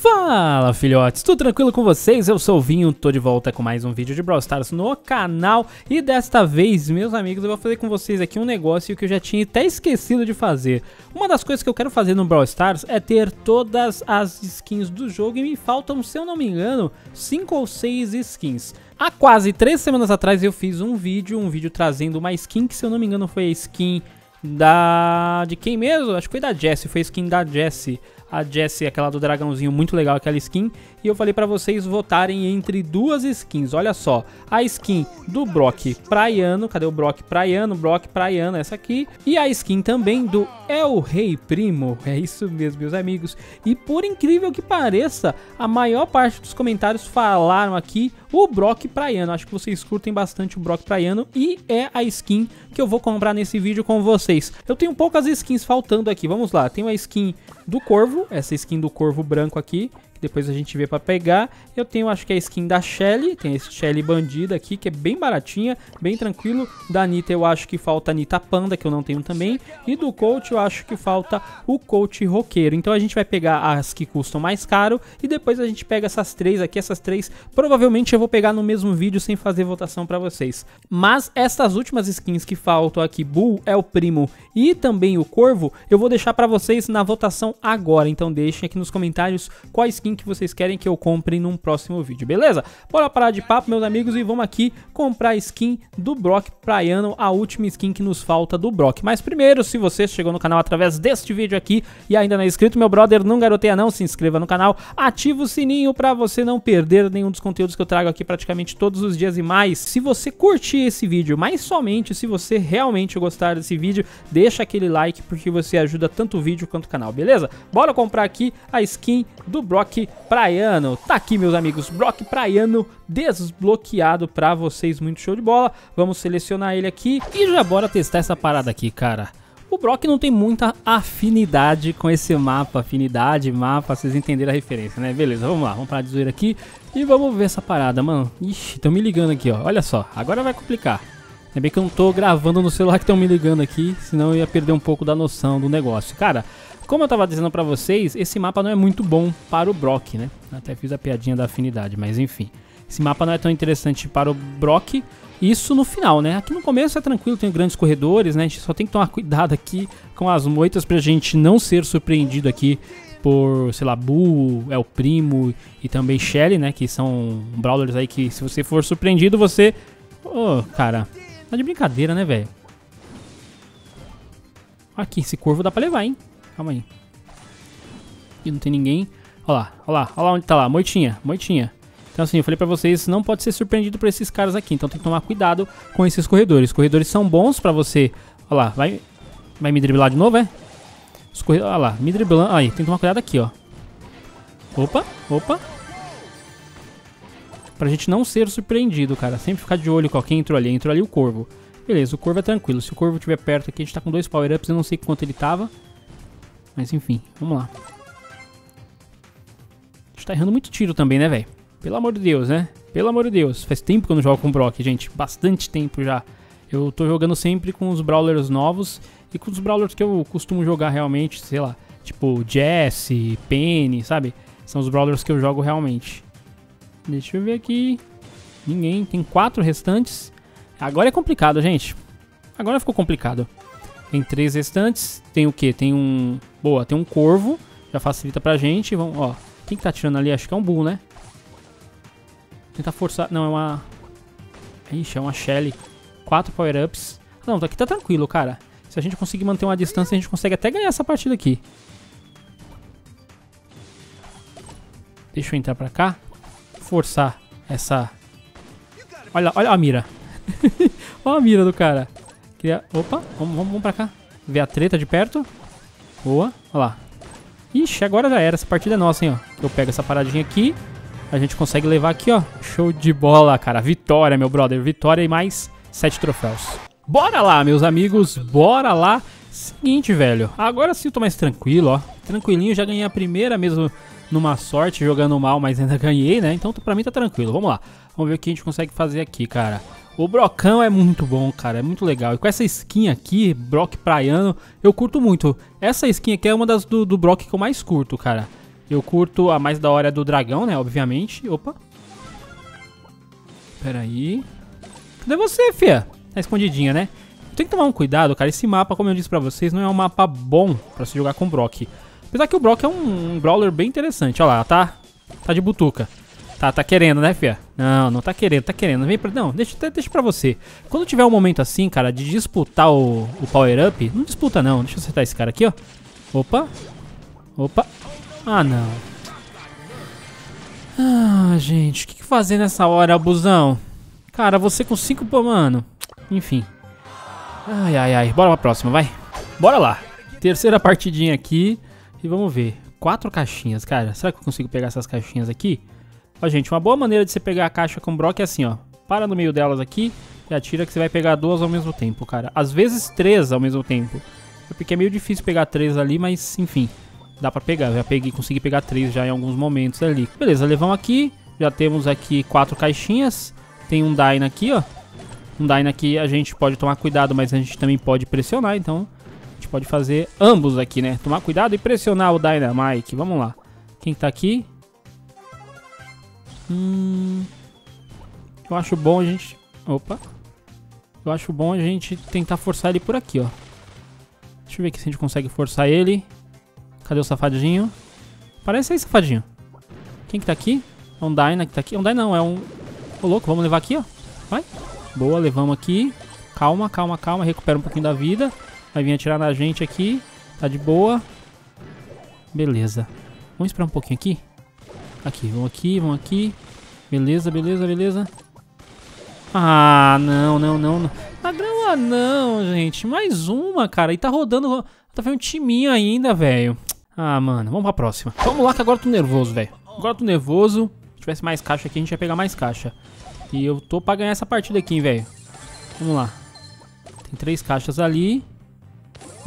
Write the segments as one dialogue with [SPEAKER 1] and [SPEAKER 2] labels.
[SPEAKER 1] Fala filhotes, tudo tranquilo com vocês? Eu sou o Vinho, tô de volta com mais um vídeo de Brawl Stars no canal. E desta vez, meus amigos, eu vou fazer com vocês aqui um negócio que eu já tinha até esquecido de fazer. Uma das coisas que eu quero fazer no Brawl Stars é ter todas as skins do jogo E me faltam, se eu não me engano, 5 ou 6 skins. Há quase 3 semanas atrás eu fiz um vídeo, um vídeo trazendo uma skin que se eu não me engano foi a skin da... de quem mesmo? Acho que foi da Jessie, foi a skin da Jessie a Jessie, aquela do dragãozinho, muito legal aquela skin. E eu falei para vocês votarem entre duas skins. Olha só, a skin do Brock Praiano, cadê o Brock Praiano? Brock Praiano, essa aqui. E a skin também do El Rei Primo. É isso mesmo, meus amigos. E por incrível que pareça, a maior parte dos comentários falaram aqui o Brock Praiano. Acho que vocês curtem bastante o Brock Praiano e é a skin que eu vou comprar nesse vídeo com vocês. Eu tenho poucas skins faltando aqui. Vamos lá, tenho a skin do Corvo, essa skin do Corvo branco aqui, que depois a gente vê para pegar. Eu tenho, acho que é a skin da Shelly, tem esse Shelly bandida aqui, que é bem baratinha, bem tranquilo. Da Anitta eu acho que falta a Anitta Panda, que eu não tenho também. E do Coach eu acho que falta o Coach Roqueiro. Então a gente vai pegar as que custam mais caro e depois a gente pega essas três aqui, essas três. Provavelmente eu vou pegar no mesmo vídeo sem fazer votação para vocês. Mas essas últimas skins que faltam aqui, Bull, é o Primo e também o Corvo, eu vou deixar para vocês na votação agora. Então deixem aqui nos comentários qual skin skin que vocês querem que eu compre num próximo vídeo, beleza? Bora parar de papo, meus amigos, e vamos aqui comprar a skin do Brock Praiano, a última skin que nos falta do Brock. Mas primeiro, se você chegou no canal através deste vídeo aqui e ainda não é inscrito, meu brother, não garoteia não, se inscreva no canal, ativa o sininho para você não perder nenhum dos conteúdos que eu trago aqui praticamente todos os dias e mais. Se você curtir esse vídeo, mas somente se você realmente gostar desse vídeo, deixa aquele like porque você ajuda tanto o vídeo quanto o canal, beleza? Bora comprar aqui a skin do Brock Praiano. Tá aqui, meus amigos, Brock Praiano desbloqueado pra vocês, muito show de bola. Vamos selecionar ele aqui e já bora testar essa parada aqui, cara. O Brock não tem muita afinidade com esse mapa, afinidade, mapa, vocês entenderam a referência, né? Beleza, vamos lá, vamos parar de zoeira aqui e vamos ver essa parada, mano. Ixi, estão me ligando aqui, ó, olha só, agora vai complicar. É bem que eu não tô gravando no celular que estão me ligando aqui, senão eu ia perder um pouco da noção do negócio. Cara, como eu tava dizendo pra vocês, esse mapa não é muito bom para o Brock, né? Até fiz a piadinha da afinidade, mas enfim. Esse mapa não é tão interessante para o Brock, isso no final, né? Aqui no começo é tranquilo, tem grandes corredores, né? A gente só tem que tomar cuidado aqui com as moitas pra gente não ser surpreendido aqui por, sei lá, Bull, El Primo e também Shelly, né? Que são brawlers aí que se você for surpreendido, você... Ô, oh, cara, tá de brincadeira, né, velho? Aqui, esse corvo dá pra levar, hein? Calma aí. Aqui não tem ninguém. Olha lá, olha lá, olha lá onde tá lá. Moitinha, moitinha. Então assim, eu falei pra vocês, não pode ser surpreendido por esses caras aqui. Então tem que tomar cuidado com esses corredores. Os corredores são bons pra você... Olha lá, vai, vai me driblar de novo, é? Os corredores, olha lá, me driblando. Aí, tem que tomar cuidado aqui, ó. Opa, opa. Pra gente não ser surpreendido, cara. Sempre ficar de olho com quem entrou ali. Entrou ali o corvo. Beleza, o corvo é tranquilo. Se o corvo estiver perto aqui, a gente tá com dois power-ups. Eu não sei quanto ele tava. Mas enfim, vamos lá. A gente tá errando muito tiro também, né, velho? Pelo amor de Deus, né? Pelo amor de Deus. Faz tempo que eu não jogo com o Brock, gente. Bastante tempo já. Eu tô jogando sempre com os Brawlers novos e com os Brawlers que eu costumo jogar realmente, sei lá. Tipo Jesse, Penny, sabe? São os Brawlers que eu jogo realmente. Deixa eu ver aqui. Ninguém. Tem quatro restantes. Agora é complicado, gente. Agora ficou complicado. Tem três restantes. Tem o que? Tem um. Boa, tem um corvo. Já facilita pra gente. Vamos, ó. Quem que tá atirando ali? Acho que é um bull, né? Tentar forçar. Não, é uma. Ixi, é uma Shelly. Quatro power-ups. Não, aqui tá tranquilo, cara. Se a gente conseguir manter uma distância, a gente consegue até ganhar essa partida aqui. Deixa eu entrar pra cá. Forçar essa... Olha, olha a mira. olha a mira do cara. Queria... Opa, vamos, vamos, pra cá. Ver a treta de perto. Boa, olha lá. Ixi, agora já era. Essa partida é nossa, hein, ó. Eu pego essa paradinha aqui. A gente consegue levar aqui, ó. Show de bola, cara. Vitória, meu brother. Vitória e mais sete troféus. Bora lá, meus amigos. Bora lá. Seguinte, velho. Agora sim eu tô mais tranquilo, ó. Tranquilinho. Já ganhei a primeira mesmo numa sorte, jogando mal, mas ainda ganhei, né? Então pra mim tá tranquilo. Vamos lá. Vamos ver o que a gente consegue fazer aqui, cara. O Brocão é muito bom, cara, é muito legal. E com essa skin aqui, Brock Praiano, eu curto muito. Essa skin aqui é uma das do, do Brock que eu mais curto, cara. Eu curto a mais da hora do dragão, né? Obviamente. Opa. Pera aí. Cadê você, fia? Tá escondidinha, né? Tem que tomar um cuidado, cara. Esse mapa, como eu disse pra vocês, não é um mapa bom pra se jogar com Brock. Apesar que o Brock é um, um brawler bem interessante. Olha lá, tá? Tá de butuca. Tá, tá querendo, né, fia? Não, não tá querendo, tá querendo. Vem pra... Não, deixa, deixa pra você. Quando tiver um momento assim, cara, de disputar o, o Power Up... Não disputa, não. Deixa eu acertar esse cara aqui, ó. Opa. Opa. Ah, não. Ah, gente. O que, que fazer nessa hora, abusão? Cara, você com cinco... Mano. Enfim. Ai, ai, ai. Bora pra próxima, vai. Bora lá. Terceira partidinha aqui. E vamos ver. Quatro caixinhas, cara. Será que eu consigo pegar essas caixinhas aqui? Ó, gente, uma boa maneira de você pegar a caixa com Brock é assim, ó. Para no meio delas aqui e atira que você vai pegar duas ao mesmo tempo, cara. Às vezes três ao mesmo tempo. É porque é meio difícil pegar três ali, mas enfim. Dá pra pegar, já peguei, consegui pegar três já em alguns momentos ali. Beleza, levamos aqui. Já temos aqui quatro caixinhas. Tem um Dyna aqui, ó. Um Dyna aqui a gente pode tomar cuidado, mas a gente também pode pressionar, então... Gente pode fazer ambos aqui, né? Tomar cuidado e pressionar o Dynamite. Vamos lá. Quem tá aqui? Hum, eu acho bom a gente... Opa. Eu acho bom a gente tentar forçar ele por aqui, ó. Deixa eu ver aqui se a gente consegue forçar ele. Cadê o safadinho? Parece aí, safadinho. Quem que tá aqui? É um Dyna que tá aqui. É um Dyna não, é um... Ô, louco, vamos levar aqui, ó. Vai. Boa, levamos aqui. Calma, calma, calma. Recupera um pouquinho da vida. Vai vir atirar na gente aqui. Tá de boa. Beleza. Vamos esperar um pouquinho aqui. Aqui, vamos aqui, vamos aqui. Beleza, beleza, beleza. Ah, não, não, não. não. A grama não, gente. Mais uma, cara. E tá rodando. Tá fazendo um timinho ainda, velho. Ah, mano. Vamos pra próxima. Vamos lá que agora eu tô nervoso, velho. Agora eu tô nervoso. Se tivesse mais caixa aqui, a gente ia pegar mais caixa. E eu tô pra ganhar essa partida aqui, velho. Vamos lá. Tem três caixas ali.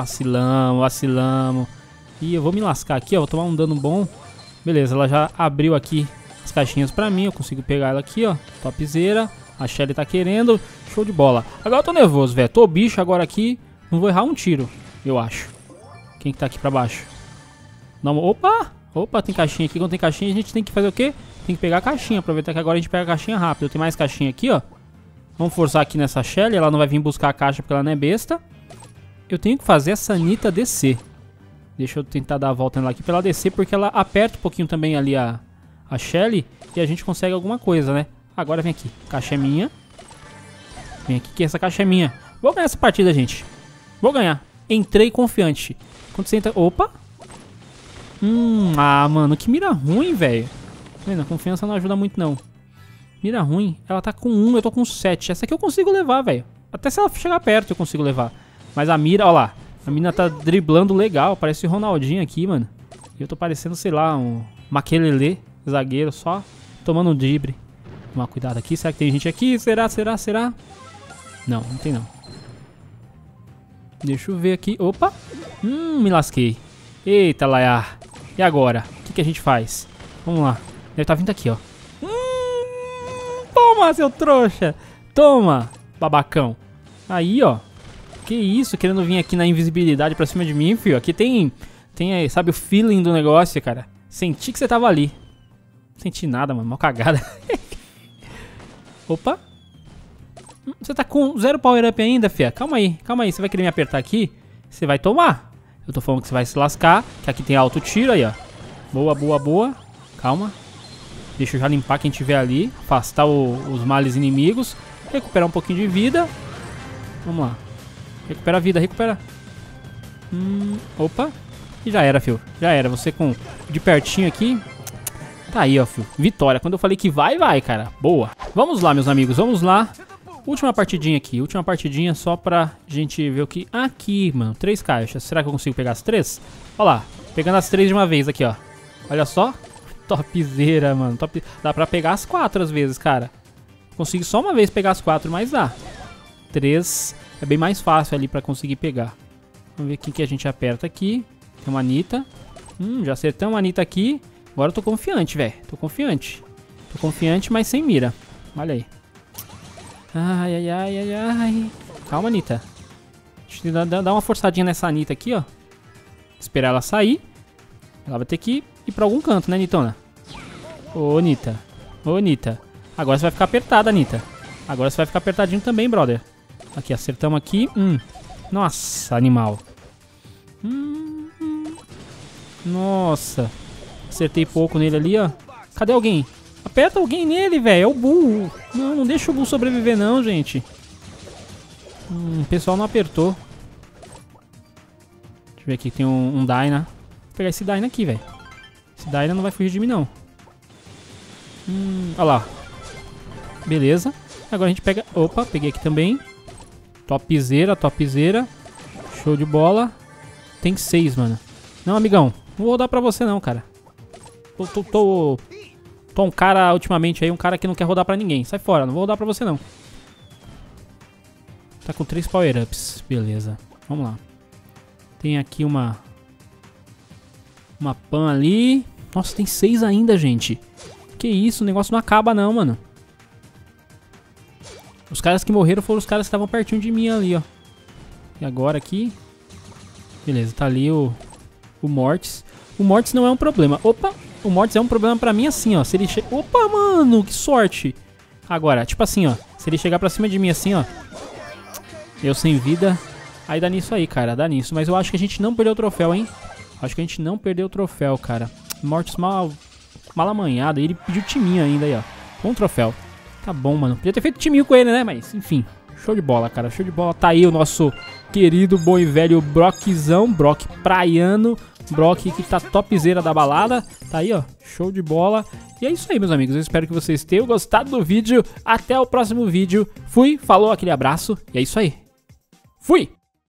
[SPEAKER 1] Vacilamos, vacilamos. E eu vou me lascar aqui, ó. Vou tomar um dano bom. Beleza, ela já abriu aqui as caixinhas pra mim. Eu consigo pegar ela aqui, ó. Topzera. A Shelly tá querendo. Show de bola. Agora eu tô nervoso, velho. Tô bicho agora aqui. Não vou errar um tiro, eu acho. Quem que tá aqui pra baixo? Não, opa! Opa, tem caixinha aqui. Quando tem caixinha, a gente tem que fazer o quê? Tem que pegar a caixinha. Aproveitar que agora a gente pega a caixinha rápido. Tem mais caixinha aqui, ó. Vamos forçar aqui nessa Shelly. Ela não vai vir buscar a caixa porque ela não é besta. Eu tenho que fazer essa Anitta descer. Deixa eu tentar dar a volta nela aqui pra ela descer, porque ela aperta um pouquinho também ali a, a Shelly e a gente consegue alguma coisa, né? Agora vem aqui. Caixa é minha. Vem aqui que essa caixa é minha. Vou ganhar essa partida, gente. Vou ganhar. Entrei confiante. Quando você entra... Opa! Hum, ah, mano, que mira ruim, velho. Tá a confiança não ajuda muito, não. Mira ruim. Ela tá com 1, eu tô com 7. Essa aqui eu consigo levar, velho. Até se ela chegar perto eu consigo levar. Mas a mira, ó lá. A mina tá driblando legal, parece o Ronaldinho aqui, mano. E eu tô parecendo, sei lá, um Maquelele, zagueiro, só tomando um drible. Tomar cuidado aqui, será que tem gente aqui? Será, será, será? Não, não tem não. Deixa eu ver aqui. Opa! Hum, me lasquei. Eita, Laia. E agora? O que, que a gente faz? Vamos lá. Ele tá vindo aqui, ó. Hum, toma, seu trouxa! Toma, babacão. Aí, ó. Que isso, querendo vir aqui na invisibilidade pra cima de mim, filho. Aqui tem, tem, sabe, o feeling do negócio, cara. Senti que você tava ali. Senti nada, mano. Mal cagada. Opa. Hum, você tá com zero power up ainda, fia? Calma aí, calma aí. Você vai querer me apertar aqui? Você vai tomar. Eu tô falando que você vai se lascar. Que aqui tem alto tiro aí, ó. Boa, boa, boa. Calma. Deixa eu já limpar quem tiver ali. Afastar o, os males inimigos. Recuperar um pouquinho de vida. Vamos lá. Recupera a vida, recupera. Hum, opa. E já era, fio. Já era. Você com de pertinho aqui. Tá aí, ó, fio. Vitória. Quando eu falei que vai, vai, cara. Boa. Vamos lá, meus amigos. Vamos lá. Última partidinha aqui. Última partidinha só pra gente ver o que... Aqui, mano. Três caixas. Será que eu consigo pegar as três? Ó lá. Pegando as três de uma vez aqui, ó. Olha só. Topzera, mano. Top... Dá pra pegar as quatro às vezes, cara. Consigo só uma vez pegar as quatro, mas dá. Três é bem mais fácil ali pra conseguir pegar. Vamos ver quem que a gente aperta aqui. Tem uma Anitta. Hum, já acertamos a Anitta aqui. Agora eu tô confiante, velho. Tô confiante. Tô confiante, mas sem mira. Olha aí. Ai, ai, ai, ai, ai. Calma, Anitta. Deixa eu dar uma forçadinha nessa Anitta aqui, ó. Esperar ela sair. Ela vai ter que ir pra algum canto, né, Nitona? Ô, Nita. Ô, Nita. Agora você vai ficar apertada, Nita. Agora você vai ficar apertadinho também, brother. Aqui, acertamos aqui. Hum. Nossa, animal. Hum, hum. Nossa. Acertei pouco nele ali, ó. Cadê alguém? Aperta alguém nele, velho. É o Bull. Não, não deixa o Bull sobreviver não, gente. Hum, o pessoal não apertou. Deixa eu ver aqui, tem um, um Dyna. Vou pegar esse Dyna aqui, velho. Esse Dyna não vai fugir de mim, não. Hum, olha lá. Beleza. Agora a gente pega... Opa, peguei aqui também. Topzera, topzera. Show de bola. Tem seis, mano. Não, amigão. Não vou dar pra você não, cara. Tô, tô, tô, tô um cara, ultimamente aí, um cara que não quer rodar pra ninguém. Sai fora, não vou rodar pra você não. Tá com três power-ups. Beleza. Vamos lá. Tem aqui uma... Uma pan ali. Nossa, tem seis ainda, gente. Que isso, o negócio não acaba não, mano. Os caras que morreram foram os caras que estavam pertinho de mim ali, ó. E agora aqui... Beleza, tá ali o... O Mortis. O Mortis não é um problema. Opa! O Mortis é um problema pra mim assim, ó. Se ele che... Opa, mano! Que sorte! Agora, tipo assim, ó. Se ele chegar pra cima de mim assim, ó. Eu sem vida. Aí dá nisso aí, cara. Dá nisso. Mas eu acho que a gente não perdeu o troféu, hein? Acho que a gente não perdeu o troféu, cara. Mortis mal... Mal amanhado. Ele pediu timinho ainda aí, ó. Com um troféu. Tá bom, mano. Podia ter feito timinho com ele, né? Mas, enfim. Show de bola, cara. Show de bola. Tá aí o nosso querido, bom e velho Brockzão. Brock praiano. Brock que tá topzera da balada. Tá aí, ó. Show de bola. E é isso aí, meus amigos. Eu espero que vocês tenham gostado do vídeo. Até o próximo vídeo. Fui, falou, aquele abraço. E é isso aí. Fui!